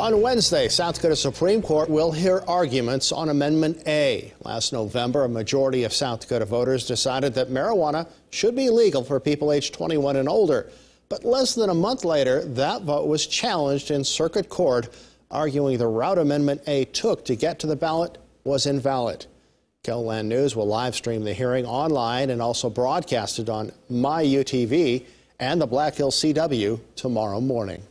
On Wednesday, South Dakota Supreme Court will hear arguments on Amendment A. Last November, a majority of South Dakota voters decided that marijuana should be legal for people aged 21 and older. But less than a month later, that vote was challenged in circuit court, arguing the route Amendment A took to get to the ballot was invalid. KELOLAND News will live stream the hearing online and also broadcast it on MyUTV and the Black Hill CW tomorrow morning.